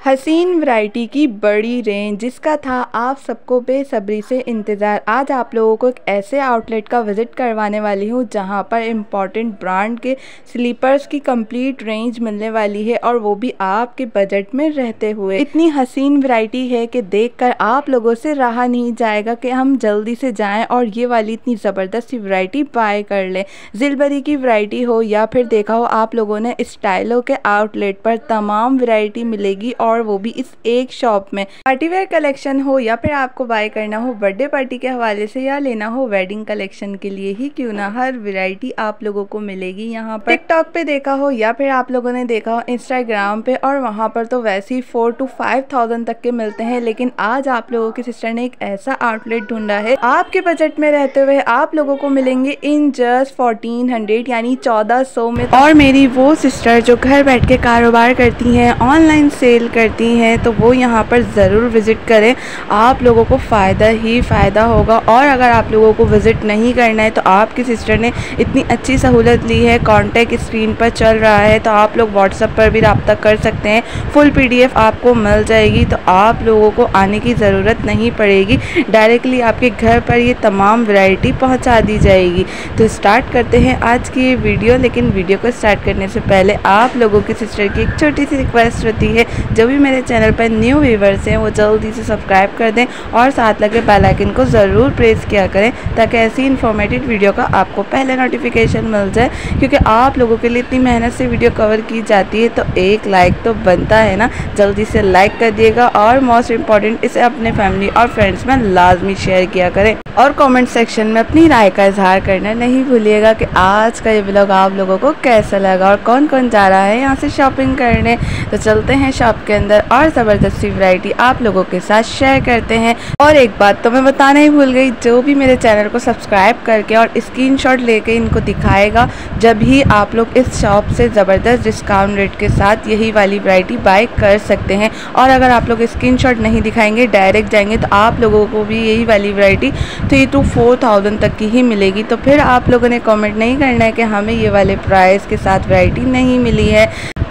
हसीन वैरायटी की बड़ी रेंज जिसका था आप सबको बेसब्री से इंतज़ार। आज आप लोगों को एक ऐसे आउटलेट का विज़िट करवाने वाली हूँ, जहाँ पर इंपॉर्टेंट ब्रांड के स्लीपर्स की कंप्लीट रेंज मिलने वाली है और वो भी आपके बजट में रहते हुए। इतनी हसीन वैरायटी है कि देखकर आप लोगों से रहा नहीं जाएगा कि हम जल्दी से जाएँ और ये वाली इतनी ज़बरदस्त वैरायटी बाय कर लें। जिलबरी की वैरायटी हो या फिर देखा हो, आप लोगों ने स्टाइलों के आउटलेट पर तमाम वैरायटी मिलेगी और और वो भी इस एक शॉप में। पार्टीवेयर कलेक्शन हो या फिर आपको बाय करना हो बर्थडे पार्टी के हवाले से या लेना हो वेडिंग कलेक्शन के लिए ही क्यों ना हर वैरायटी आप लोगों को मिलेगी यहाँ पर। टिकटॉक पे देखा हो या फिर आप लोगों ने देखा हो इंस्टाग्राम पे और वहाँ पर तो वैसे ही फोर टू फाइव थाउज़ेंड तक के मिलते हैं, लेकिन आज आप लोगों की सिस्टर ने एक ऐसा आउटलेट ढूंढा है। आपके बजट में रहते हुए आप लोगों को मिलेंगे इन जस्ट फोर्टीन हंड्रेड यानी चौदह सौ में। और मेरी वो सिस्टर जो घर बैठ के कारोबार करती हैं ऑनलाइन सेल कर करती हैं तो वो यहाँ पर ज़रूर विज़िट करें। आप लोगों को फ़ायदा ही फ़ायदा होगा। और अगर आप लोगों को विज़िट नहीं करना है तो आपकी सिस्टर ने इतनी अच्छी सहूलत ली है, कॉन्टैक्ट स्क्रीन पर चल रहा है तो आप लोग व्हाट्सअप पर भी रबता कर सकते हैं। फुल पीडीएफ आपको मिल जाएगी तो आप लोगों को आने की ज़रूरत नहीं पड़ेगी। डायरेक्टली आपके घर पर ये तमाम वैरायटी पहुँचा दी जाएगी। तो स्टार्ट करते हैं आज की ये वीडियो, लेकिन वीडियो को स्टार्ट करने से पहले आप लोगों की सिस्टर की एक छोटी सी रिक्वेस्ट होती है जो भी मेरे चैनल पर न्यू व्यूवर्स हैं, वो जल्दी से सब्सक्राइब कर दें और साथ लगे बेल आइकन को ज़रूर प्रेस किया करें ताकि ऐसी इन्फॉर्मेटिव वीडियो का आपको पहले नोटिफिकेशन मिल जाए। क्योंकि आप लोगों के लिए इतनी मेहनत से वीडियो कवर की जाती है तो एक लाइक तो बनता है ना। जल्दी से लाइक कर दिएगा और मोस्ट इंपॉर्टेंट इसे अपने फैमिली और फ्रेंड्स में लाजमी शेयर किया करें। और कमेंट सेक्शन में अपनी राय का इजहार करना नहीं भूलिएगा कि आज का ये ब्लॉग आप लोगों को कैसा लगा और कौन कौन जा रहा है यहाँ से शॉपिंग करने। तो चलते हैं शॉप के अंदर और ज़बरदस्ती वैरायटी आप लोगों के साथ शेयर करते हैं। और एक बात तो मैं बताना ही भूल गई, जो भी मेरे चैनल को सब्सक्राइब करके और स्क्रीन लेके इनको दिखाएगा, जब ही आप लोग इस शॉप से ज़बरदस्त डिस्काउंट रेट के साथ यही वाली वैरायटी बाय कर सकते हैं। और अगर आप लोग स्क्रीन नहीं दिखाएँगे डायरेक्ट जाएँगे तो आप लोगों को भी यही वाली variety three two four thousand तक की ही मिलेगी। तो फिर आप लोगों ने कमेंट नहीं करना है कि हमें ये वाले प्राइस के साथ वैरायटी नहीं मिली है।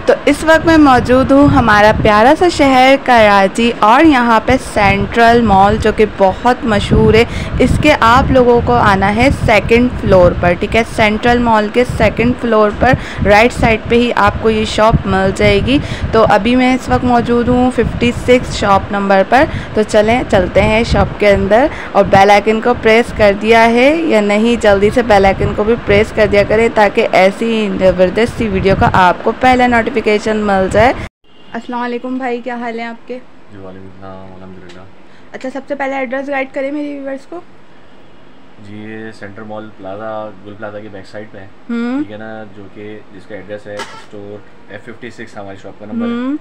तो इस वक्त मैं मौजूद हूँ हमारा प्यारा सा शहर कराची और यहाँ पे सेंट्रल मॉल जो कि बहुत मशहूर है, इसके आप लोगों को आना है सेकंड फ्लोर पर, ठीक है? सेंट्रल मॉल के सेकंड फ्लोर पर राइट साइड पे ही आपको ये शॉप मिल जाएगी। तो अभी मैं इस वक्त मौजूद हूँ 56 शॉप नंबर पर। तो चलें, चलते हैं शॉप के अंदर और बेल आइकन को प्रेस कर दिया है या नहीं, जल्दी से बेल आइकन को भी प्रेस कर दिया करें ताकि ऐसी ज़बरदस्त सी वीडियो का आपको पहले नोटिफिकेशन मिल जाए। अस्सलाम वालेकुम भाई क्या हाल है आपके? अच्छा सबसे पहले एड्रेस गाइड करें मेरे व्यूवर्स को। जी ये center mall plaza Gul plaza की बैक साइड पे है। हम्म। ठीक है ना जो कि जिसका एड्रेस है स्टोर एफ़ फिफ्टी सिक्स हमारी शॉप का नंबर है। हम्म।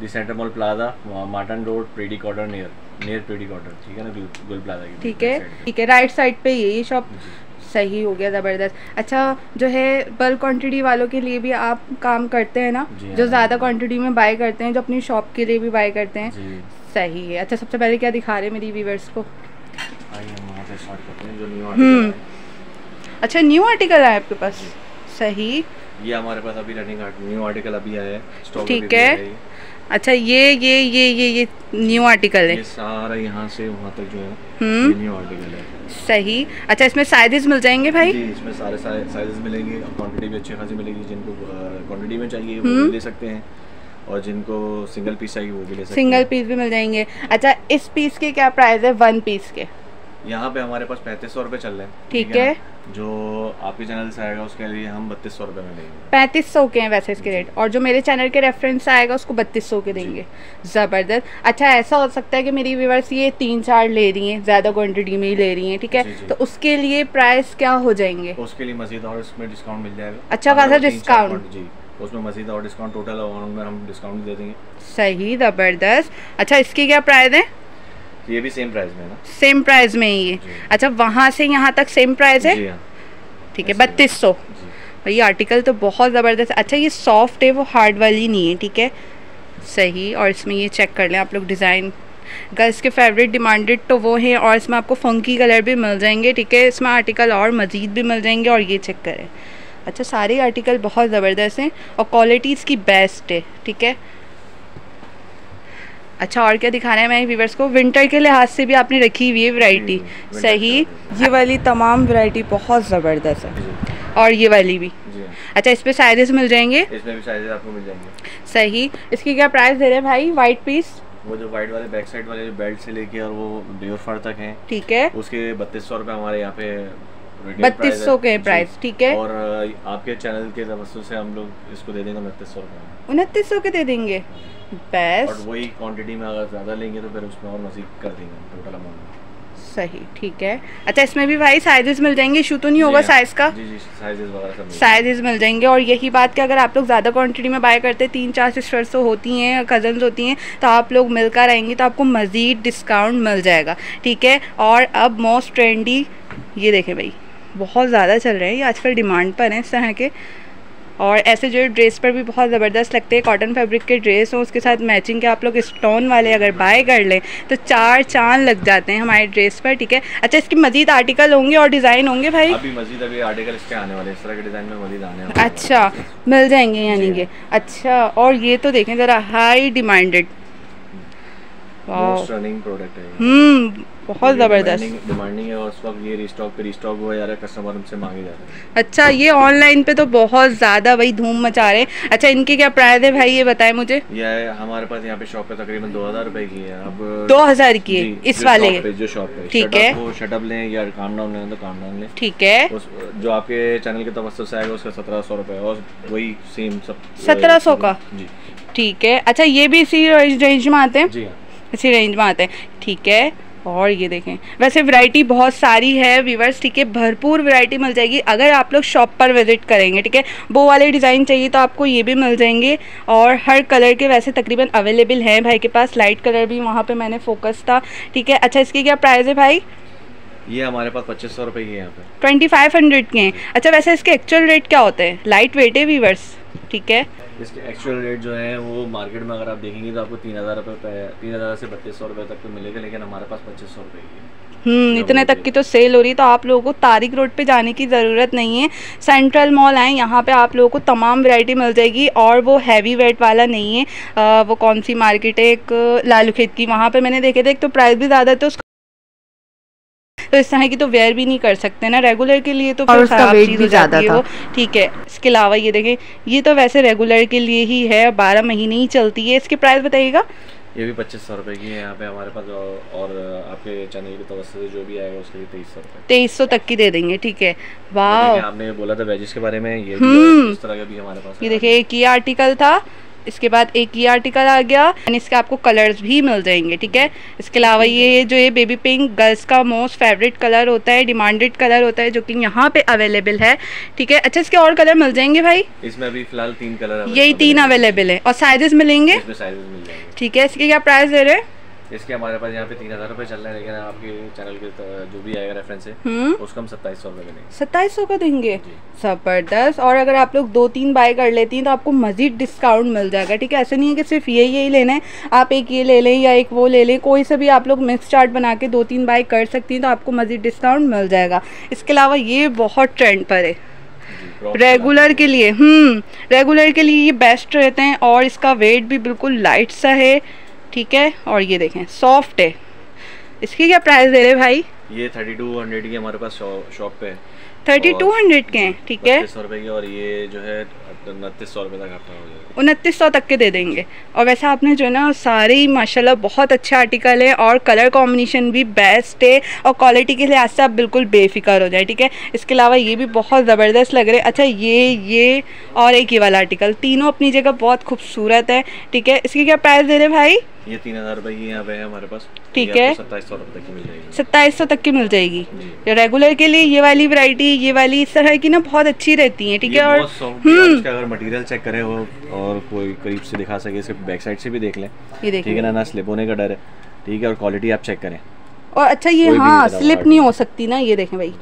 जी center mall plaza Marston road Preedy quarter near near Preedy quarter ठीक है ना गुल प्लाजा की ठीक है ठीक है राइट साइड पे ये शॉप सही हो गया ज़बरदस्त। अच्छा जो है बल्क क्वांटिटी वालों के लिए भी आप काम करते हैं ना जो हाँ। ज़्यादा क्वांटिटी में बाय करते हैं जो अपनी शॉप के लिए भी बाय करते हैं सही है। अच्छा सबसे पहले क्या दिखा रहे हैं मेरी व्यूवर्स को? हम्म। अच्छा न्यू आर्टिकल है आपके पास? सही। ये हमारे पास अभी रनिंग न्यू आर्टिकल अभी आया है ठीक है। अच्छा ये ये ये ये ये न्यू आर्टिकल है। ये सारा यहाँ से वहाँ तक जो है हम्म। न्यू आर्टिकल है। सही। अच्छा इसमें साइजेस मिल जाएँगे भाई? जी इसमें सारे साइजेस मिलेंगे। क्वांटिटी भी अच्छी खासी मिलेगी जिनको क्वांटिटी में चाहिए वो हम्म। ले सकते हैं। और जिनको सिंगल पीस चाहिए वो भी ले सकते हैं। सिंगल पीस भी मिल जाएँगे। अच्छा इस पीस के क्या प्राइस है? वन पीस के। यहाँ पे हमारे पास पैंतीस सौ रुपये चल रहे हैं। ठीक है जो आपके चैनल से आएगा उसके लिए हम बत्तीस सौ रुपये में देंगे। पैंतीस सौ के हैं वैसे इसके रेट और जो मेरे चैनल के रेफरेंस से आएगा उसको बत्तीस सौ के देंगे। ज़बरदस्त। अच्छा ऐसा हो सकता है कि मेरी व्यूवर्स ये तीन चार ले रही हैं ज़्यादा क्वान्टिटी में ही ले रही हैं ठीक है? तो उसके लिए प्राइस क्या हो जाएँगे? उसके लिए मजीद और इसमें डिस्काउंट मिल जाएगा। अच्छा खासा डिस्काउंट जी उसमें मजीद और डिस्काउंट टोटल में हम डिस्काउंट दे देंगे। सही ज़बरदस्त। अच्छा इसकी क्या प्राइस है? ये भी सेम प्राइस में है ना? सेम प्राइस में ही है। अच्छा वहाँ से यहाँ तक सेम प्राइस है? हाँ। ठीक है बत्तीस सौ। ये आर्टिकल तो बहुत ज़बरदस्त अच्छा ये सॉफ्ट है वो हार्ड वाली नहीं है ठीक है? सही और इसमें ये चेक कर लें आप लोग डिज़ाइन गर्ल्स के फेवरेट डिमांडेड तो वो हैं और इसमें आपको फंकी कलर भी मिल जाएँगे ठीक है? इसमें आर्टिकल और मज़ीद भी मिल जाएँगे और ये चेक करें। अच्छा सारे आर्टिकल बहुत ज़बरदस्त हैं और क्वालिटी इसकी बेस्ट है ठीक है? अच्छा और क्या दिखा रहे हैं मैं व्यूवर्स को? विंटर के लिहाज से भी आपने रखी हुई है वैरायटी सही। ये वाली तमाम वैरायटी बहुत ज़बरदस्त है। और ये वाली भी। अच्छा इस पे साइजेस मिल जाएँगे? इसमें भी साइजेस आपको मिल जाएँगे। सही। इसकी क्या प्राइस दे रहे हैं भाई? वाइट पीस वो जो वाइट वाले बैक साइड वाले जो बेल्ट से लेके और वो ड्योर फर तक हैं ठीक है। उसके बत्तीस सौ रुपये हमारे यहाँ पे बत्तीस सौ के प्राइस ठीक है। और आपके चैनल के तवस्तु से हम लोग इसको दे देंगे उनतीस सौ उनतीस सौ के दे देंगे? बेस्ट और वही क्वांटिटी में अगर ज़्यादा लेंगे तो फिर उसमें और मजीद कर देंगे टोटल अमाउंट सही ठीक है। अच्छा इसमें भी भाई साइजेस मिल जाएँगे इशू तो नहीं होगा साइज़ हाँ। का? जी जी साइजेस वगैरह साइजेस मिल जाएँगे। और यही बात कि अगर आप लोग ज़्यादा क्वांटिटी में बाय करते हैं तीन चार सिस्टर्स तो होती हैं कज़न्स होती हैं तो आप लोग मिलकर आएँगे तो आपको मज़ीद डिस्काउंट मिल जाएगा ठीक है? और अब मोस्ट ट्रेंडी ये देखें भाई बहुत ज़्यादा चल रहे हैं ये आजकल डिमांड पर हैं इस तरह के। और ऐसे जो ड्रेस पर भी बहुत ज़बरदस्त लगते हैं कॉटन फैब्रिक के ड्रेस हो उसके साथ मैचिंग के आप लोग स्टोन वाले अगर बाय कर लें तो चार चाँद लग जाते हैं हमारे ड्रेस पर ठीक है? अच्छा इसके मजीद आर्टिकल होंगे और डिज़ाइन होंगे भाई? अभी मजीद अभी आर्टिकल इसके आने वाले इस तरह के डिज़ाइन में मजीद आने वाले अच्छा मिल जाएँगे यानी कि। अच्छा और ये तो देखें ज़रा हाई डिमांडेड प्रोडक्ट है हम्म बहुत ज़बरदस्त। डिमांडिंग है और उस वक्त ये रिस्टॉक पे रिस्टॉक हुआ जा रहा है कस्टमर हमसे मांगे जा रहे हैं। अच्छा ये ऑनलाइन पे तो बहुत ज़्यादा वही धूम मचा रहे हैं। अच्छा इनके क्या प्राइस है भाई ये बताएँ मुझे। ये हमारे पास यहाँ पे शॉप पे तकरीबन दो हज़ार रुपए की है। अब दो हज़ार की है इस वाले जो शॉप पे। ठीक है। वो शटअप लें या काम डाउन लें तो काम डाउन लें। ठीक है। जो आपके चैनल के तवस्त से आएगा उसका सत्रह सौ रुपये और वही सेम सब सत्रह सौ का? जी। ठीक है। अच्छा ये भी इसी रेंज में आते हैं? जी हाँ। इसी रेंज में आते हैं। ठीक है। और ये देखें। वैसे वैरायटी बहुत सारी है वीवर्स ठीक है? भरपूर वैरायटी मिल जाएगी। अगर आप लोग शॉप पर विज़िट करेंगे ठीक है? वो वाले डिज़ाइन चाहिए तो आपको ये भी मिल जाएँगे। और हर कलर के वैसे तकरीबन अवेलेबल हैं भाई के पास। लाइट कलर भी वहाँ पर मैंने फोकस था ठीक है? अच्छा इसकी क्या प्राइस है भाई? ये हमारे पास पच्चीस सौ रुपये की है यहाँ पे। ट्वेंटी फाइव हंड्रेड के हैं। अच्छा वैसे इसके एक्चुअल रेट क्या होते हैं? लाइट वेट है वीवर्स ठीक है? इसके एक्चुअल रेट जो है वो मार्केट में अगर आप देखेंगे तो आपको तीन हज़ार रुपये तीन हज़ार से बत्तीस सौ रुपये तक तो मिलेगा लेकिन हमारे पास पच्चीस सौ रुपये की हम्म इतने तक की तो सेल हो रही है तो आप लोगों को तारिक रोड पे जाने की ज़रूरत नहीं है। सेंट्रल मॉल आए यहाँ पे आप लोगों को तमाम वैरायटी मिल जाएगी और वो हैवी वेट वाला नहीं है। आ, वो कौन सी मार्केट है? एक लालू खेत की वहाँ पे मैंने देखे थे एक तो प्राइस भी ज़्यादा थे उसका तो इस तरह की तो वेयर भी नहीं कर सकते ना रेगुलर के लिए तो और उसका वेट भी ज़्यादा था। ठीक है इसके अलावा ये देखें ये तो वैसे रेगुलर के लिए ही है बारह महीने ही चलती है। इसकी प्राइस बताइएगा। ये भी पच्चीस सौ रुपए की है यहाँ पे हमारे पास और आपके चैनल की तरफ़ से जो भी आएगा उसके लिए तेईस सौ तेईस सौ तक की दे देंगे ठीक है। वाह आपने बोला था वेजिस के बारे में ये हम्म। इस तरह का भी हमारे पास ये देखिए एक ही आर्टिकल था इसके बाद एक ये आर्टिकल आ गया एंड इसके आपको कलर्स भी मिल जाएँगे ठीक है? इसके अलावा ये जो ये बेबी पिंक गर्ल्स का मोस्ट फेवरेट कलर होता है डिमांडेड कलर होता है जो कि यहाँ पे अवेलेबल है ठीक है? अच्छा इसके और कलर मिल जाएँगे भाई? इसमें अभी फ़िलहाल तीन कलर यही तीन अवेलेबल है और साइजेस मिलेंगे? ठीक है इसके क्या प्राइस दे रहे हैं? इसके हमारे पास यहाँ पे तीन हज़ार रुपये चल रहे हैं लेकिन आपके चैनल के जो भी आएगा रेफरेंस है हम्म। उसको हम सत्ताईस सौ रुपये देंगे। सत्ताईस सौ का देंगे? ज़बरदस्त। और अगर आप लोग दो तीन बाय कर लेती हैं तो आपको मज़ीद डिस्काउंट मिल जाएगा ठीक है? ऐसे नहीं है कि सिर्फ़ यही यही लेना है। आप एक ये ले लें या एक वो ले लें कोई से भी आप लोग मिक्स चार्ट बना के दो तीन बाय कर सकती हैं तो आपको मज़ीद डिस्काउंट मिल जाएगा। इसके अलावा ये बहुत ट्रेंड पर है। रेगुलर के। लिए हम्म रेगुलर के लिए ये बेस्ट रहते हैं और इसका वेट भी बिल्कुल लाइट सा है। ठीक है? और ये देखें सॉफ्ट है। इसकी क्या प्राइस दे रहे भाई? ये थर्टी टू हंड्रेड की हमारे पास शॉप पे थर्टी टू हंड्रेड के हैं ठीक है? सौ की और ये जो है उनतीस सौ रुपये तक आपका उनतीस सौ तक के दे देंगे। और वैसे आपने जो है ना सारे ही माशाल्लाह बहुत अच्छे आर्टिकल है और कलर कॉम्बिनेशन भी बेस्ट है और क्वालिटी के लिहाज से आप बिल्कुल बेफिक्र हो जाए ठीक है? इसके अलावा ये भी बहुत ज़बरदस्त लग रहे हैं। अच्छा ये ये और एक ये वाला आर्टिकल तीनों अपनी जगह बहुत खूबसूरत है ठीक है? इसकी क्या प्राइस दे रहे भाई? ये तीन हज़ार रुपये की यहाँ पे है हमारे पास। ठीक है। सत्ताईस सौ तक की मिल जाएगी। सत्ताईस सौ तक की मिल जाएगी। रेगुलर के लिए ये वाली वैरायटी ये वाली इस तरह की ना बहुत अच्छी रहती है ठीक है और हम्म। अगर मटेरियल चेक करे हो और कोई करीब से दिखा सके इसके बैक साइड से भी देख लें। ठीक है ना ना स्लिप होने का डर है। ठीक है और क्वालिटी आप चेक करें। और अच्छा ये हाँ स्लिप नहीं। हो सकती ना ये देखें भाई।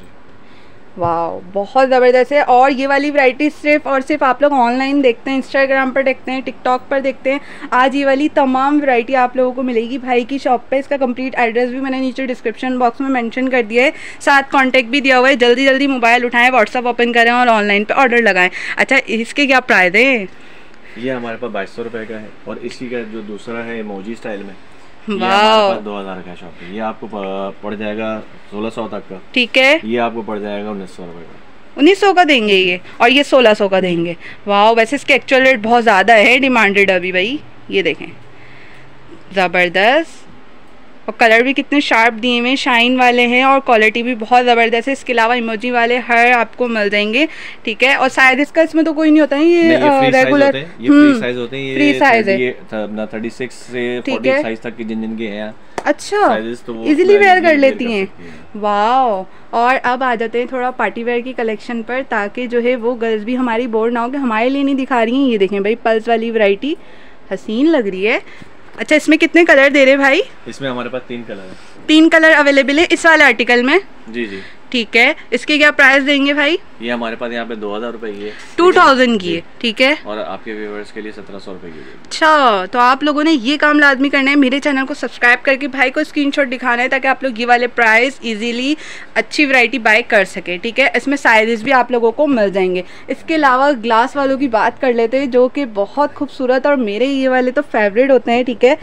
वाह बहुत ज़बरदस्त है। और ये वाली वैरायटी सिर्फ़ और सिर्फ़ आप लोग ऑनलाइन देखते हैं इंस्टाग्राम पर देखते हैं टिकटॉक पर देखते हैं। आज ये वाली तमाम वैरायटी आप लोगों को मिलेगी। भाई की शॉप पे इसका कंप्लीट एड्रेस भी मैंने नीचे डिस्क्रिप्शन बॉक्स में मेंशन कर दिया है। साथ कॉन्टैक्ट भी दिया हुआ है। जल्दी जल्दी मोबाइल उठाएँ व्हाट्सअप ओपन करें और ऑनलाइन पर ऑर्डर लगाएँ। अच्छा इसके क्या प्राइस है? ये हमारे पास बाईस सौ रुपए का है और इसी का जो दूसरा है मोजी स्टाइल में। दो हज़ार का शॉप ये आपको पड़ जाएगा सोलह सौ तक का। ठीक है। ये आपको पड़ जाएगा उन्नीस सौ रुपए का। उन्नीस सौ का देंगे ये और ये सोलह सौ का देंगे। वाह वैसे इसके एक्चुअल रेट बहुत ज़्यादा है डिमांडेड अभी भाई। ये देखें। ज़बरदस्त। और कलर भी कितने शार्प दिए हुए शाइन वाले हैं और क्वालिटी भी बहुत ज़बरदस्त है। इसके अलावा इमोजी वाले हर आपको मिल जाएँगे ठीक है? और शायद इसका इसमें तो कोई नहीं होता है ये, रेगुलर फ्री साइज़ होते हैं फ्री है थर्टी सिक्स से साइज़ तक की जिन जिन हैं। अच्छा इजीली वेयर कर लेती हैं। वाह और अब आ जाते हैं थोड़ा पार्टी वेयर की कलेक्शन पर ताकि जो है वो गर्ल्स भी हमारी बोर्ड ना हो कि हमारे लिए नहीं दिखा रही हैं। ये देखें भाई पल्स वाली वैरायटी हसीन लग रही है। अच्छा इसमें कितने कलर दे रहे भाई? इसमें हमारे पास तीन कलर है। तीन कलर अवेलेबल है इस वाले आर्टिकल में? जी जी। ठीक है। इसके क्या प्राइस देंगे भाई? ये हमारे पास यहाँ पे दो हज़ार रूपए की है। टू थाउज़ेंड की है ठीक है। और आपके व्यूवर्स के लिए सत्रह सौ रूपए की अच्छा तो आप लोगों ने ये काम लाजमी करना है। मेरे चैनल को सब्सक्राइब करके भाई को स्क्रीनशॉट दिखाना है ताकि आप लोग ये वाले प्राइस इजीली अच्छी वैरायटी बाय कर सके ठीक है। इसमें साइजेस भी आप लोगों को मिल जाएँगे। इसके अलावा ग्लास वालों की बात कर लेते हैं जो कि बहुत खूबसूरत और मेरे ये वाले तो फेवरेट होते हैं ठीक है।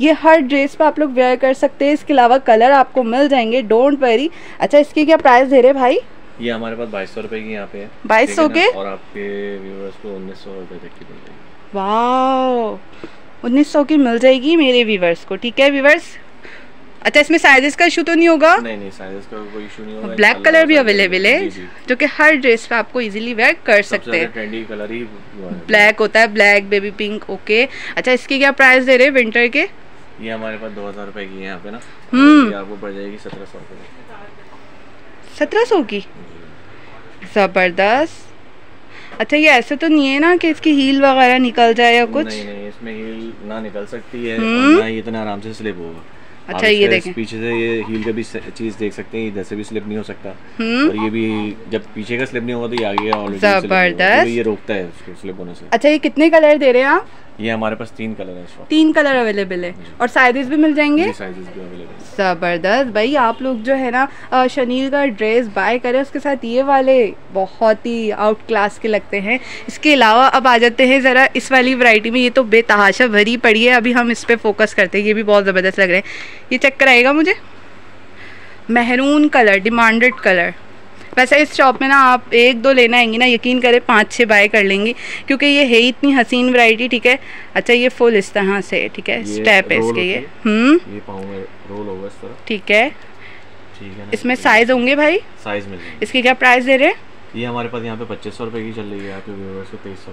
ये हर ड्रेस पे आप लोग वेयर कर सकते हैं। इसके अलावा कलर आपको मिल जाएँगे डोंट वेरी अच्छा इसकी क्या प्राइस दे रहे भाई? ये हमारे पास बाईस सौ रुपए की यहाँ पे बाईस सौ के? और आपके व्यूअर्स को उन्नीस सौ रुपए तक की मिल जाएगी। वाह उन्नीस सौ की मिल जाएगी मेरे व्यूवर्स को ठीक है व्यूवर्स अच्छा इसमें साइजेस का इशू तो नहीं होगा? नहीं नहीं साइजेस का कोई इशू नहीं होगा। ब्लैक कलर भी अवेलेबल है जो कि हर ड्रेस पे आपको इजीली वेयर कर सकते हैं। ट्रेंडी कलर ही ब्लैक होता है ब्लैक बेबी पिंक ओके अच्छा इसकी क्या प्राइस दे रहे हैं विंटर के? ये हमारे पास दो हज़ार रूपए की है यहाँ पे ना। हम्म। आपको पड़ जाएगी सत्रह सौ रुपए सत्रह सौ की? ज़बरदस्त। अच्छा ये ऐसे तो नहीं है ना कि इसकी हील वगैरह निकल जाए या कुछ? नहीं नहीं इसमें हील ना निकल सकती है हम्म। ना ये इतना आराम से स्लिप होगा। अच्छा ये देखें। पीछे से ये हील का भी चीज़ देख सकते हैं इधर से भी स्लिप नहीं हो सकता। हम्म। और ये भी जब पीछे का स्लिप नहीं होगा तो ये आगे ऑलरेडी ज़बरदस्त। ये रोकता है उसको स्लिप होने से। अच्छा ये कितने कलर दे रहे हैं आप? ये हमारे पास तीन कलर है तीन कलर अवेलेबल है। और साइजेस भी मिल जाएँगे? साइजेस भी अवेलेबल ज़बरदस्त। भाई आप लोग जो है ना शनील का ड्रेस बाय करें उसके साथ ये वाले बहुत ही आउट क्लास के लगते हैं। इसके अलावा अब आ जाते हैं ज़रा इस वाली वैरायटी में ये तो बेतहाशा भरी पड़ी है। अभी हम इस पर फोकस करते हैं ये भी बहुत ज़बरदस्त लग रहे हैं। ये चक्कर आएगा मुझे? Maroon colour demanded colour. वैसे इस शॉप में ना आप एक दो लेना आएँगी ना यकीन करें पाँच छः बाय कर लेंगी क्योंकि ये है इतनी हसीन वैरायटी ठीक है? अच्छा ये फुल इस तरह से ठीक है? स्टेप है इसके ये। हम्म? ठीक है। इसमें साइज़ होंगे भाई? साइज़ इसकी क्या प्राइस दे रहे हैं? ये हमारे पास यहाँ पे पच्चीस सौ रुपये की चल रही है आपके तेईस सौ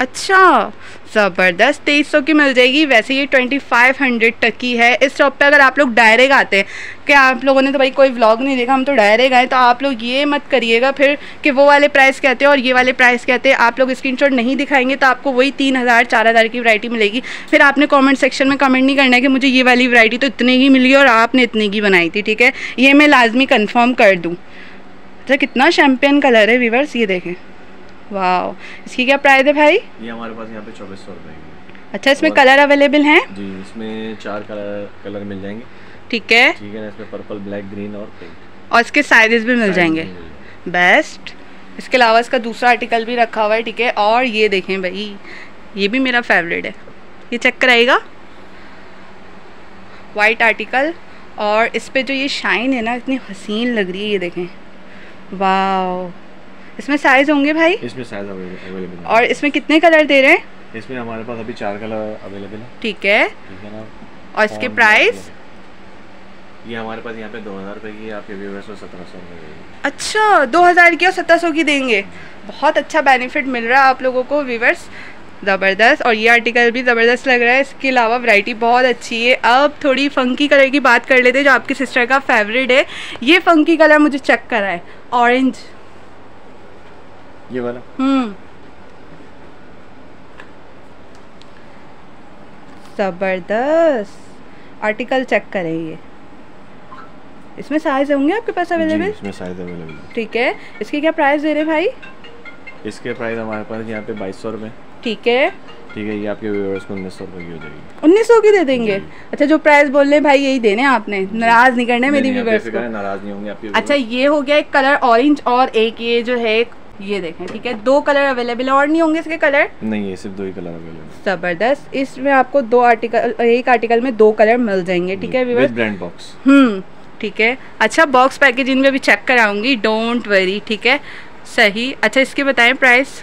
अच्छा ज़बरदस्त, तेईस सौ की मिल जाएगी। वैसे ये ट्वेंटी फाइव हंड्रेड तक की है। इस शॉप पे अगर आप लोग डायरेक्ट आते हैं, कि आप लोगों ने तो भाई कोई व्लॉग नहीं देखा, हम तो डायरेक्ट आए तो आप लोग ये मत करिएगा फिर कि वो वाले प्राइस कहते हैं और ये वाले प्राइस कहते हैं। आप लोग स्क्रीन नहीं दिखाएँगे तो आपको वही तीन हज़ार, चार हज़ार की वरायटी मिलेगी। फिर आपने कॉमेंट सेक्शन में कमेंट नहीं करना है कि मुझे ये वाली वरायटी तो इतने की मिली और आपने इतने की बनाई थी, ठीक है? ये मैं लाजमी कन्फर्म कर दूँ। अच्छा कितना शैम्पियन कलर है वीवर्स ये देखें। वाह इसकी क्या प्राइस है भाई? ये हमारे पास यहाँ पे चौबीस सौ रुपये अच्छा इसमें कलर अवेलेबल हैं? जी इसमें चार कलर कलर मिल जाएँगे। ठीक है। ठीक है ना इसमें पर्पल ब्लैक ग्रीन और पिंक और इसके साइजेस भी मिल जाएँगे। बेस्ट इसके अलावा इसका दूसरा आर्टिकल भी रखा हुआ है ठीक है। और ये देखें भाई ये भी मेरा फेवरेट है। ये चेक कराएगा वाइट आर्टिकल और इस पर जो ये शाइन है ना इतनी हसीन लग रही है ये देखें। वाह इसमें साइज़ होंगे भाई? इसमें साइज़ अवेलेबल और इसमें कितने कलर दे रहे हैं? इसमें हमारे पास अभी चार कलर अवेलेबल है। ठीक है। है और इसके प्राइस ये हमारे पास यहाँ पे दो हज़ार रुपये की आपके व्यूवर्स को सत्रह सौ अच्छा दो हज़ार की और सत्रह सौ की देंगे। बहुत अच्छा बेनिफिट मिल रहा है आप लोगों को व्यूवर्स ज़बरदस्त। और ये आर्टिकल भी ज़बरदस्त लग रहा है। इसके अलावा वैरायटी बहुत अच्छी है। अब थोड़ी फंकी कलर की बात कर लेते हैं जो आपकी सिस्टर का फेवरेट है। ये फंकी कलर मुझे चेक करा है ऑरेंज ये वाला? हम्म। ज़बरदस्त। आर्टिकल चेक करें ये। इसमें साइज़ होंगे आपके पास अवेलेबल इसमें साइज़ अवेलेबल ठीक है। इसके क्या प्राइस दे रहे भाई? इसके प्राइस हमारे पास यहाँ पे बाईस सौ रुपये ठीक है। ठीक है ये आपके व्यूअर्स को उन्नीस सौ रुपये की हो जाएगी उन्नीस सौ की दे देंगे? अच्छा जो प्राइस बोल रहे भाई यही देने आपने? नाराज़ नहीं करने मेरी व्यूअर्स को। नाराज़ नहीं होंगे आपके अच्छा ये हो गया एक कलर ऑरेंज और एक ये जो है ये देखें ठीक है? दो कलर अवेलेबल है और नहीं होंगे इसके कलर नहीं है सिर्फ़ दो ही कलर अवेलेबल ज़बरदस्त। इसमें आपको दो आर्टिकल एक आर्टिकल में दो कलर मिल जाएँगे ठीक है विद ब्रांड बॉक्स हम्म ठीक है। अच्छा बॉक्स पैकेजिंग में भी चेक कराऊँगी डोंट वरी ठीक है? सही। अच्छा इसके बताएँ प्राइस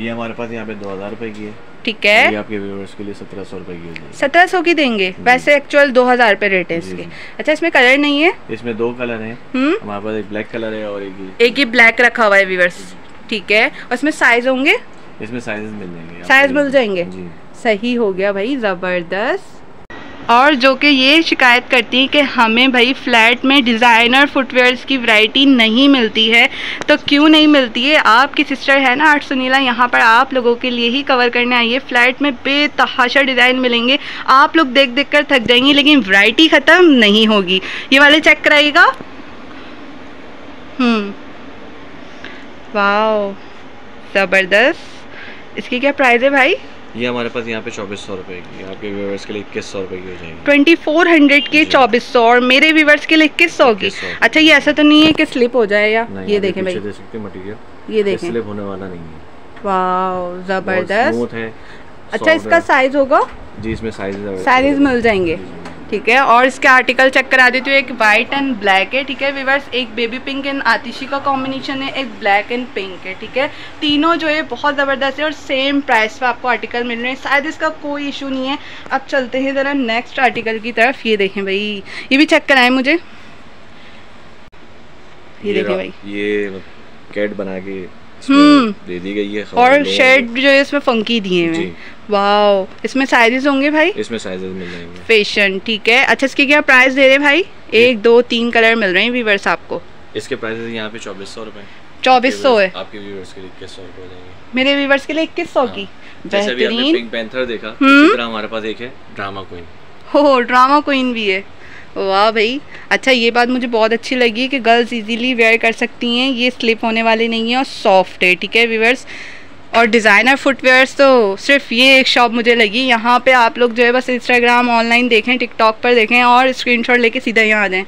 ये हमारे पास यहाँ पे दो हज़ार रुपए की है। ठीक है। ये आपके व्यूअर्स के लिए सत्रह सौ रुपए की सत्रह सौ की देंगे। वैसे एक्चुअल दो हज़ार रूपए रेट है इसके। अच्छा इसमें कलर नहीं है? इसमें दो कलर हैं। हम्म। हमारे पास एक ब्लैक कलर है और एक एक ही ब्लैक रखा हुआ है व्यूअर्स ठीक है। और इसमें साइज़ होंगे? इसमें साइज़ मिल जाएँगे साइज़ मिल जाएँगे? सही हो गया भाई ज़बरदस्त। और जो कि ये शिकायत करती हैं कि हमें भाई फ्लैट में डिज़ाइनर फुटवेयर्स की वैरायटी नहीं मिलती है तो क्यों नहीं मिलती है? आपकी सिस्टर है ना आर्ट सुनीला, यहाँ पर आप लोगों के लिए ही कवर करने आई है। फ्लैट में बेतहाशा डिज़ाइन मिलेंगे। आप लोग देख देख कर थक जाएँगे, लेकिन वैरायटी ख़त्म नहीं होगी। ये वाले चेक कराइएगा। हम्म। वाह ज़बरदस्त। इसकी क्या प्राइस है भाई? ये हमारे पास यहाँ पे चौबीस सौ रुपए की आपके व्यूवर्स के लिए इक्कीस सौ रुपए की हो जाएगी। ट्वेंटी फोर हंड्रेड के चौबीस सौ और मेरे व्यूवर्स के लिए इक्कीस सौ की। अच्छा ये ऐसा तो नहीं है कि स्लिप हो जाए या? ये देखे भाई। दे सकते मटेरियल ये देखें। स्लिप होने वाला नहीं है। वाह ज़बरदस्त। है। अच्छा इसका साइज़ होगा? जी इसमें साइज़ साइज़ मिल जाएँगे। ठीक है? और इसके आर्टिकल चेक करा देती हूँ एक वाइट एंड ब्लैक है ठीक है? विवर्स एक बेबी पिंक एंड आतिशी का कॉम्बिनेशन है एक ब्लैक एंड पिंक है ठीक है? तीनों जो है बहुत ज़बरदस्त है और सेम प्राइस पे आपको आर्टिकल मिल रहे हैं। शायद इसका कोई इशू नहीं है। अब चलते हैं ज़रा नेक्स्ट आर्टिकल की तरफ़। ये देखें भाई। ये भी चेक कराएँ मुझे। ये, ये देखें भाई। ये कैट बना के दे दी गई है और शेड जो है इसमें फंकी दिए हैं। वाह इसमें साइजेस होंगे भाई? इसमें साइजेस मिल जाएँगे। फ़ैशन ठीक है। अच्छा इसके क्या प्राइस दे रहे हैं भाई? एक दो तीन कलर मिल रहे हैं व्यूवर्स आपको। इसके प्राइस यहाँ पे चौबीस सौ रुपए चौबीस सौ है। आपके व्यूवर्स के लिए इक्कीस सौ रुपए मेरे व्यूवर्स के लिए इक्कीस सौ की। हाँ। बेहतरीन। पिंक पैंथर देखा हम्म। हमारे पास एक है ड्रामा क्वीन हो ड्रामा क्वीन भी है। वाह भाई। अच्छा ये बात मुझे बहुत अच्छी लगी कि गर्ल्स इजीली वेयर कर सकती हैं। ये स्लिप होने वाले नहीं है और सॉफ्ट है ठीक है व्यूवर्स और डिज़ाइनर फुटवेयर्स तो सिर्फ़ ये एक शॉप मुझे लगी। यहाँ पे आप लोग जो है बस इंस्टाग्राम ऑनलाइन देखें टिकटॉक पर देखें और स्क्रीनशॉट लेके सीधा यहाँ आ जाएँ।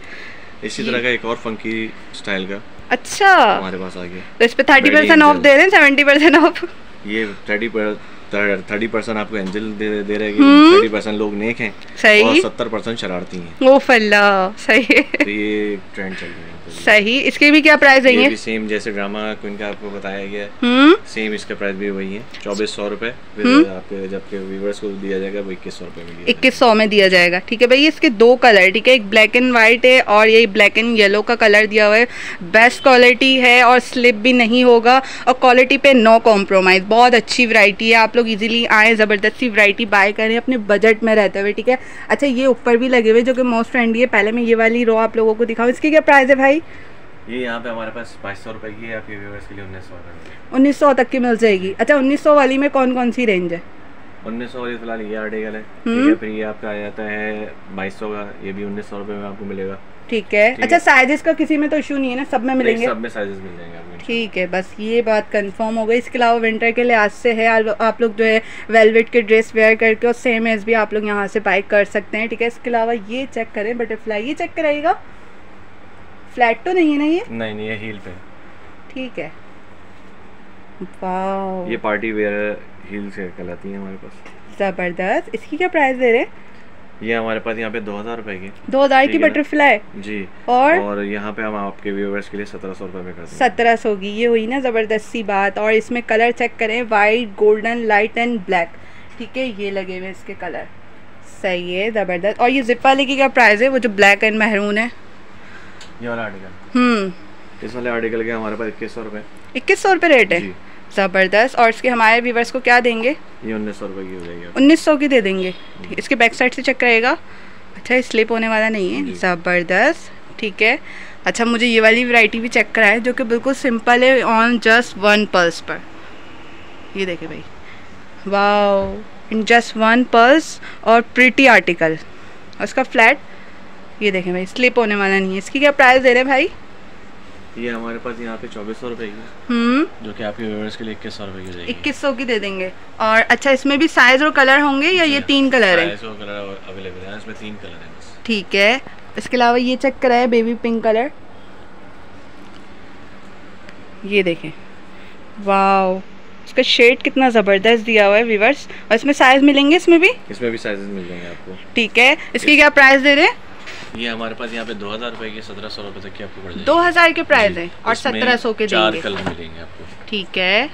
इसी तरह का एक और फंकी स्टाइल का अच्छा। हमारे पास आ गया। तो इस पे थर्टी परसेंट ऑफ़ दे रहे हैं सेवेंटी परसेंट ऑफ़ ये थर्टी थर्टी परसेंट आपको एंजल दे दे रहे थर्टी परसेंट लोग नेक हैं। सही? और सत्तर परसेंट शरारती हैं। ओ फल्ला सही है। तो ये ट्रेंड चल रहा है। सही। इसके भी क्या प्राइस है ये भी सेम जैसे ड्रामा क्वीन का आपको बताया गया। है सेम इसका प्राइस भी वही है। चौबीस सौ रुपए आपके जबकि व्यूवर्स को दिया जाएगा वो इक्कीस सौ रुपए में इक्कीस सौ में दिया जाएगा। ठीक है भाई इसके दो कलर ठीक है? एक ब्लैक एंड व्हाइट है और ये ब्लैक एंड येलो का कलर दिया हुआ है। बेस्ट क्वालिटी है और स्लिप भी नहीं होगा और क्वालिटी पे नो कॉम्प्रोमाइज़ बहुत अच्छी वरायटी है। आप लोग इजीली आए ज़बरदस्ती वरायटी बाय करें अपने बजट में रहते हुए ठीक है? अच्छा ये ऊपर भी लगे हुए जो कि मोस्ट ट्रेंडी है। पहले मैं ये वाली रो आप लोगों को दिखाऊँ। इसकी क्या प्राइस है भाई? ये यहाँ पे हमारे पास बाईस सौ रुपए की है आपके व्यूवर्स के लिए उन्नीस सौ उन्नीस सौ तक की मिल जाएगी। अच्छा उन्नीस सौ वाली में कौन कौन सी रेंज है? उन्नीस सौ वाली फ़िलहाल ये आर्टिकल है। ठीक है हम्म। फिर ये आपका आ जाता है बाईस सौ का ये भी उन्नीस सौ रुपये में आपको मिलेगा। ठीक है। अच्छा साइजेस का किसी में तो इशू नहीं है ना सब में मिलेंगे? सब में साइजेस मिल जाएँगे ठीक है बस ये बात कंफर्म हो गई। इसके अलावा विंटर के लिहाज से है आप लोग जो है वेलवेट के ड्रेस वेयर करके और सेम एज भी आप लोग यहाँ से बाइक कर सकते हैं। ठीक है इसके अलावा ये चेक करें बटरफ्लाई ये चेक कराइएगा। फ्लैट तो नहीं है ना ये? नहीं नहीं ये हील पे ठीक है। वाओ। ये पार्टी वेयर हील से कहलाती है हमारे पास। ज़बरदस्त। इसकी क्या प्राइस दे रहे हैं? ये हमारे पास यहाँ पे दो हज़ार रुपए की। दो हज़ार की बटरफ्लाई जी। और? और यहाँ पे हम आपके व्यूवर्स के लिए सत्रह सौ रूपए में करते हैं सत्रह सौ की। ये हुई ना ज़बरदस्त सी बात। और इसमें कलर चेक करें। White golden light and black ठीक है ये लगे हुए इसके कलर सही है ज़बरदस्त। और ये जिप वाले की क्या प्राइस है? वो जो ब्लैक एंड महरून है। ये वाला आर्टिकल हम्म। इस वाले आर्टिकल के हमारे पास इक्कीस सौ रुपये इक्कीस सौ रुपये रेट है? ज़बरदस्त। और इसके हमारे व्यूवर्स को क्या देंगे? ये उन्नीस सौ रुपये की हो जाएगी उन्नीस सौ की दे देंगे। इसके बैक साइड से चेक करेगा। अच्छा स्लिप होने वाला नहीं है। ज़बरदस्त। ठीक है। अच्छा मुझे ये वाली वैरायटी भी चेक कराए जो कि बिल्कुल सिंपल है ऑन जस्ट वन पल्स पर। ये देखे भाई। वाह इन जस्ट वन पल्स और प्रिटी आर्टिकल उसका फ्लैट ये देखें भाई स्लिप होने वाला नहीं है। इसकी क्या प्राइस दे रहे हैं भाई? ये हमारे पास यहाँ पे चौबीस सौ रुपए की हम्म। जो कि आपके व्यूअर्स के लिए इक्कीस सौ रुपए की इक्कीस सौ की दे देंगे। और अच्छा इसमें भी साइज़ और कलर होंगे या ये तीन कलर है? कलर अवेलेबल है। इसमें तीन कलर है ठीक है। इसके अलावा ये चेक कराए बेबी पिंक कलर ये देखें। वाओ इसका शेड कितना ज़बरदस्त दिया हुआ है वीवर्स और इसमें साइज़ मिलेंगे इसमें भी? इसमें भी साइजेस मिल जाएँगे आपको। ठीक है। इसकी क्या प्राइस दे रहे हैं? ये हमारे पास यहाँ पे दो हज़ार रुपए की सत्रह सौ रुपए तक की आपको दो हज़ार के प्राइस है और सत्रह सौ के चार कलर मिलेंगे आपको। ठीक है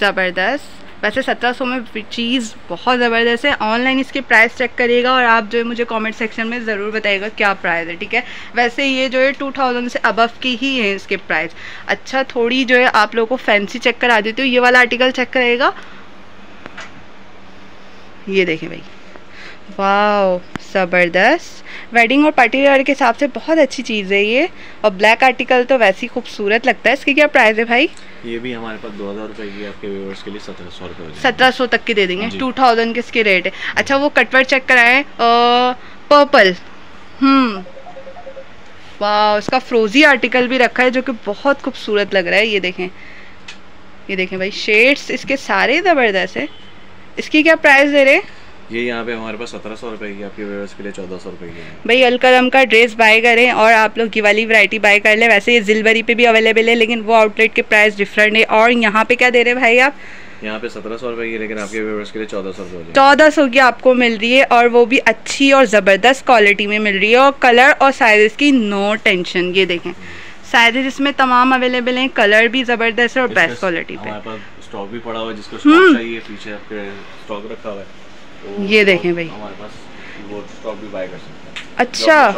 ज़बरदस्त। वैसे सत्रह सौ में चीज़ बहुत ज़बरदस्त है। ऑनलाइन इसके प्राइस चेक करिएगा और आप जो है मुझे कमेंट सेक्शन में ज़रूर बताइएगा क्या प्राइस है ठीक है? वैसे ये जो है टू थाउज़ेंड से अबव की ही है इसके प्राइस। अच्छा थोड़ी जो है आप लोगों को फैंसी चेक करा देती हूँ। ये वाला आर्टिकल चेक करेगा ये देखें भाई। वाह ज़बरदस्त। वेडिंग और पार्टी वेयर के हिसाब से बहुत अच्छी चीज़ है ये। और ब्लैक आर्टिकल तो वैसे ही खूबसूरत लगता है। इसकी क्या प्राइस है भाई? ये भी हमारे पास दो हज़ार रुपए की आपके व्यूअर्स के लिए सत्रह सौ हो जाएँगे। सत्रह सौ तक के दे देंगे। टू थाउज़ेंड के इसके रेट है? अच्छा वो कटवर चेक कराएँ। पर्पल हम्म। वाह इसका फ्रोजी आर्टिकल भी रखा है जो कि बहुत खूबसूरत लग रहा है। ये देखें। ये देखें भाई शेड्स इसके सारे ज़बरदस्त है। इसकी क्या प्राइस दे रहे हैं? ये यहाँ पे हमारे पास सत्रह सौ रुपए की आपके व्यूअर्स के लिए चौदह सौ रुपए की है। भाई अलकदम का ड्रेस बाय करें और आप लोग ये वाली वैरायटी बाय कर लें। वैसे ये जिलबरी पे भी अवेलेबल है लेकिन वो आउटलेट के प्राइस डिफरेंट है। और यहाँ पे क्या दे रहे हैं भाई आप? यहाँ पे सत्रह सौ रुपए की लेकिन आपके व्यूअर्स के लिए चौदह सौ रुपए चौदह सौ की आपको मिल रही है और वो भी अच्छी और ज़बरदस्त क्वालिटी में मिल रही है। और कलर और साइज़ की नो टेंशन ये देखें। साइजेस इसमें तमाम अवेलेबल हैं। कलर भी ज़बरदस्त है और बेस्ट क्वालिटी पे। स्टॉक भी पड़ा हुआ है जिसको स्टॉक चाहिए पीछे आपके स्टॉक रखा हुआ है। ये देखें भाई। हमारे पास वो स्टॉक भी बाय कर सकते अच्छा।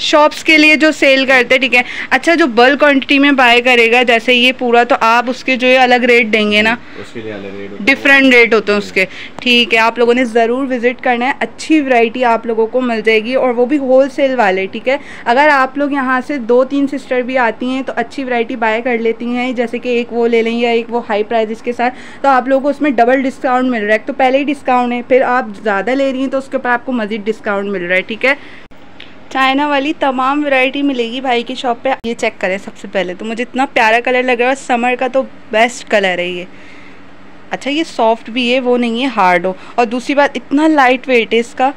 शॉप्स के के लिए जो सेल करते हैं ठीक है। अच्छा जो बल्क क्वांटिटी में बाय करेगा जैसे ये पूरा तो आप उसके जो है अलग रेट देंगे ना? उसके लिए अलग रेट डिफरेंट रेट होते हैं उसके। ठीक है आप लोगों ने ज़रूर विज़िट करना है। अच्छी वैरायटी आप लोगों को मिल जाएगी और वो भी होल सेल वाले ठीक है। अगर आप लोग यहाँ से दो तीन सिस्टर भी आती हैं तो अच्छी वैरायटी बाय कर लेती हैं। जैसे कि एक वो ले लें या एक वो हाई प्राइजेस के साथ तो आप लोगों को उसमें डबल डिस्काउंट मिल रहा है। तो पहले ही डिस्काउंट है फिर आप ज़्यादा ले रही हैं तो उसके ऊपर आपको मज़ीद डिस्काउंट मिल रहा है ठीक है? चाइना वाली तमाम वैरायटी मिलेगी भाई की शॉप पे। ये चेक करें सबसे पहले तो। मुझे इतना प्यारा कलर लग रहा है समर का तो बेस्ट कलर है ये। अच्छा ये सॉफ्ट भी है वो नहीं है हार्ड हो। और दूसरी बात इतना लाइट वेट है इसका।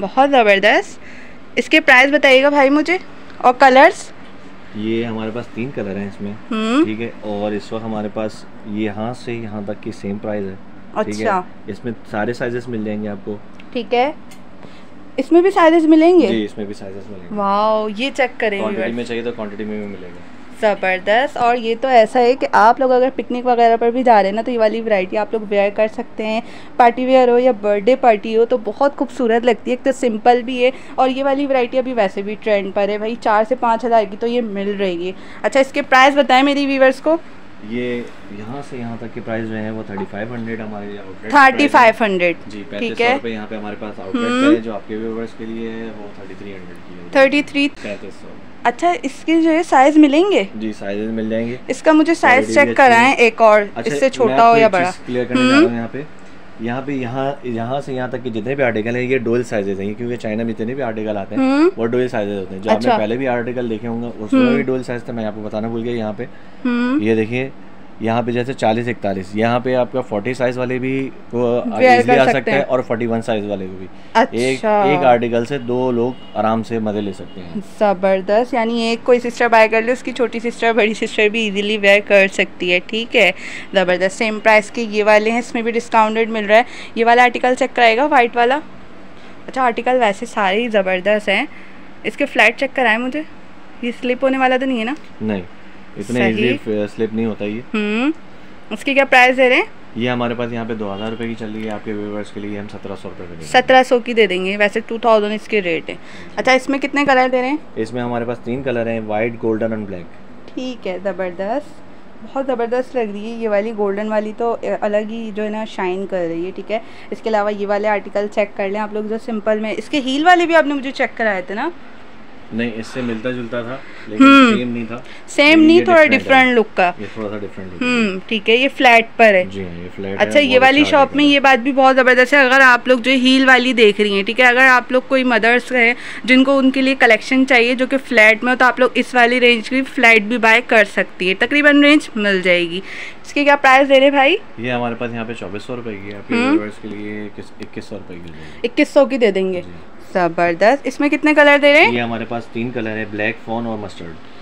बहुत ज़बरदस्त। इसके प्राइस बताइएगा भाई मुझे। और कलर्स ये हमारे पास तीन कलर हैं इसमें। हम्म। ठीक है? और इस वक्त हमारे पास यहाँ से यहाँ तक की सेम प्राइस है। ठीक है? अच्छा। इसमें सारे साइजेस मिल जाएँगे आपको। ठीक है। इसमें भी साइजेस मिलेंगे? जी इसमें भी साइजेस मिलेंगे। वाओ ये चेक करें क्वांटिटी में चाहिए तो क्वांटिटी में भी मिलेगा। ज़बरदस्त। और ये तो ऐसा है कि आप लोग अगर पिकनिक वगैरह पर भी जा रहे हैं ना तो ये वाली वैरायटी आप लोग वेयर कर सकते हैं। पार्टी वेयर हो या बर्थडे पार्टी हो तो बहुत खूबसूरत लगती है। एक तो सिंपल भी है और ये वाली वैरायटी अभी वैसे भी ट्रेंड पर है भाई। चार से पाँच हज़ार की तो ये मिल रही है। अच्छा इसके प्राइस बताएँ मेरी व्यूवर्स को। ये यहाँ से यहाँ तक के प्राइस जो है वो थर्टी फाइव हंड्रेड हमारे आउटलेट थर्टी फाइव हंड्रेड जी ठीक है। यहाँ पे हमारे पास आउटलेट हम्म। है जो आपके व्यूवर्स के लिए है वो थर्टी थ्री हंड्रेड की थर्टी थ्री पैंतीस सौ। अच्छा इसके जो है साइज़ मिलेंगे? जी साइज़ मिल जाएँगे। इसका मुझे साइज़ चेक अच्छी कराएँ एक और इससे छोटा हो या बड़ा? क्लियर करने जा रहा हूँ यहाँ पे। यहाँ पे यहाँ यहाँ से यहाँ तक के जितने भी आर्टिकल हैं ये डोल साइजेस हैं क्योंकि चाइना में जितने भी आर्टिकल आते हैं हम्म। वो डोल साइजेस होते हैं। जो अच्छा। आपने पहले भी आर्टिकल देखे होंगे उसमें भी डोल साइज़ थे मैं आपको बताना भूल गया यहाँ पे। हम्म। ये देखिए यहाँ पे जैसे चालीस इकतालीस यहाँ पे आपका फोर्टी साइज़ वाले भी Wear आ सकते हैं। और फोर्टी वन साइज़ वाले को भी। एक अच्छा। एक आर्टिकल से दो लोग आराम से मज़े ले सकते हैं। ज़बरदस्त यानी एक कोई सिस्टर बाय कर ले उसकी छोटी सिस्टर बड़ी सिस्टर भी इजीली वेयर कर सकती है ठीक है? ज़बरदस्त सेम प्राइस के ये वाले हैं इसमें भी डिस्काउंटेड मिल रहा है। ये वाला आर्टिकल चेक कराएगा वाइट वाला? अच्छा आर्टिकल वैसे सारे ही ज़बरदस्त हैं। इसके फ्लैट चेक कराएँ मुझे? ये स्लिप होने वाला तो नहीं है ना? नहीं। इतने। इजीली स्लिप नहीं होता ये। हम्म उसकी क्या प्राइस दे रहे हैं? ये हमारे पास यहाँ पे दो हज़ार रुपये की चल रही है आपके व्यूवर्स के लिए हम सत्रह सौ रुपये सत्रह सौ की दे देंगे वैसे टू थाउज़ेंड इसके रेट है। अच्छा इसमें कितने कलर दे रहे हैं? इसमें हमारे पास तीन कलर हैं वाइट गोल्डन एंड ब्लैक ठीक है ज़बरदस्त। बहुत ज़बरदस्त लग रही है ये वाली गोल्डन वाली तो अलग ही जो है ना शाइन कर रही है ठीक है। इसके अलावा ये वाले आर्टिकल चेक कर लें आप लोग जो सिंपल में इसके हील वाले भी आपने मुझे चेक कराए थे ना? नहीं इससे मिलता जुलता था लेकिन हम्म। सेम नहीं था। सेम नहीं थोड़ा डिफरेंट लुक का। ये थोड़ा सा डिफरेंट हम्म ठीक है ये फ्लैट पर है। जी हाँ ये फ्लैट अच्छा ये वाली शॉप में ये बात भी बहुत ज़बरदस्त है अगर आप लोग जो हील वाली देख रही हैं ठीक है अगर आप लोग कोई मदर्स हैं जिनको उनके लिए कलेक्शन चाहिए जो कि फ्लैट में हो तो आप लोग इस वाली रेंज की फ्लैट भी बाय कर सकती है। तकरीबन रेंज मिल जाएगी। इसके क्या प्राइस दे रहे भाई? ये हमारे पास यहाँ पे चौबीस सौ रुपये की है हम्म। इक्कीस सौ की दे देंगे। ज़बरदस्त। इसमें कितने कलर दे रहे हैं? ये हमारे पास तीन कलर है, ब्लैक फ़ोन और मस्टर्ड।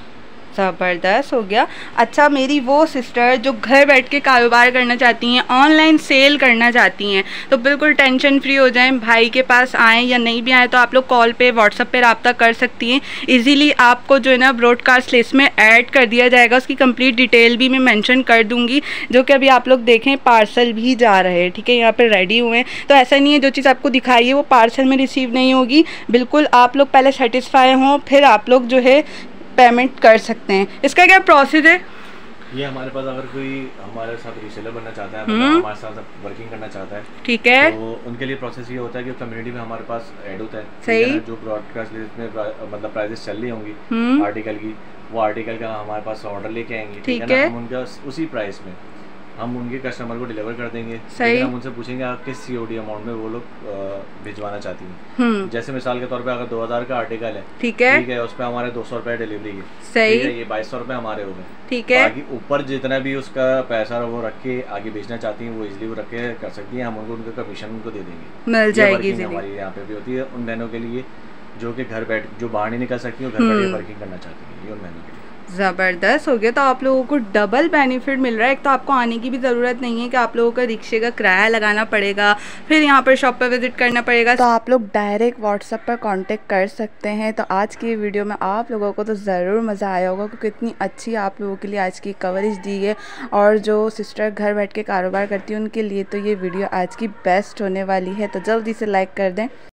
ज़बरदस्त हो गया। अच्छा मेरी वो सिस्टर जो घर बैठ के कारोबार करना चाहती हैं ऑनलाइन सेल करना चाहती हैं तो बिल्कुल टेंशन फ्री हो जाएँ, भाई के पास आएँ या नहीं भी आएँ तो आप लोग कॉल पे व्हाट्सअप पे रबता कर सकती हैं। इजीली आपको जो है ना ब्रॉडकास्ट लिस्ट में ऐड कर दिया जाएगा, उसकी कंप्लीट डिटेल भी मैं मैंशन कर दूँगी, जो कि अभी आप लोग देखें पार्सल भी जा रहे हैं, ठीक है, यहाँ पर रेडी हुए हैं। तो ऐसा नहीं है, जो चीज़ आपको दिखाई है, वो पार्सल में रिसीव नहीं होगी। बिल्कुल आप लोग पहले सेटिस्फाई हों, फिर आप लोग जो है पेमेंट कर सकते हैं। इसका क्या प्रोसेस है? ये हमारे पास अगर कोई हमारे साथ रीसेलर बनना चाहता है मतलब हमारे साथ वर्किंग करना चाहता है ठीक है। तो उनके लिए प्रोसेस ये होता है कि कम्युनिटी में हमारे पास ऐड होता है। सही। जो ब्रॉडकास्ट लिस्ट में मतलब प्राइजेस चल रही होंगी आर्टिकल की वो आर्टिकल का हमारे पास ऑर्डर लेके आएँगे। ठीक है हम उनका उसी प्राइस में। हम उनके कस्टमर को डिलीवर कर देंगे। सही। हम उनसे पूछेंगे आप किस सीओडी अमाउंट में वो लोग भिजवाना चाहती हैं? जैसे मिसाल के तौर पे अगर 2000 का आर्टिकल है ठीक है। ठीक है उस पर हमारे दो सौ रुपए डिलीवरी है सही। है ये बाईस सौ रुपए हमारे हो गए। ठीक है। बाकी ऊपर जितना भी उसका पैसा वो रख के आगे बेचना चाहती है वो इजिली वो रख के कर सकती है। हम उनको उनका कमीशन उनको दे देंगे। मिल जाएगी हमारी यहाँ पे भी होती है उन बहनों के लिए जो कि घर बैठ जो बाहर नहीं निकल सकती है घर बैठे वर्किंग करना चाहती है ये उन बहनों के लिए। ज़बरदस्त हो गया। तो आप लोगों को डबल बेनिफिट मिल रहा है। एक तो आपको आने की भी ज़रूरत नहीं है कि आप लोगों का रिक्शे का किराया लगाना पड़ेगा, फिर यहाँ पर शॉप पर विज़िट करना पड़ेगा। तो आप लोग डायरेक्ट व्हाट्सअप पर कांटेक्ट कर सकते हैं। तो आज की वीडियो में आप लोगों को तो ज़रूर मज़ा आया होगा, क्योंकि इतनी अच्छी आप लोगों के लिए आज की कवरेज दी है। और जो सिस्टर घर बैठ के कारोबार करती है, उनके लिए तो ये वीडियो आज की बेस्ट होने वाली है। तो जल्दी से लाइक कर दें।